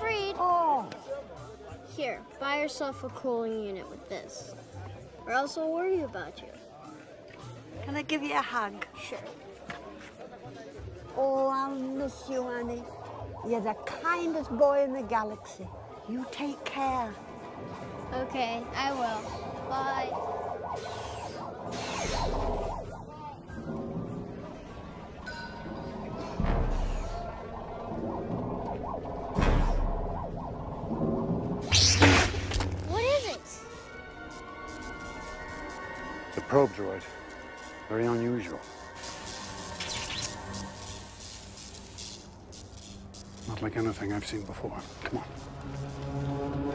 Freed. Oh. Here, buy yourself a cooling unit with this, or else I'll worry about you. Can I give you a hug? Sure. Oh, I miss you, Annie. You're the kindest boy in the galaxy. You take care. Okay, I will. Bye. The probe droid. Very unusual. Not like anything I've seen before. Come on.